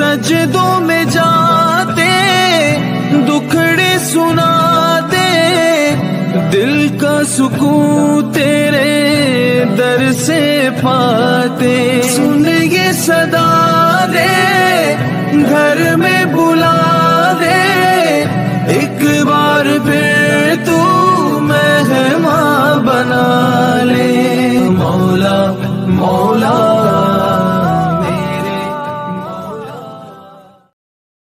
सजदों में जाते, दुखड़े सुनाते, दिल का सुकून तेरे दर से पाते। सुन ये सदा रे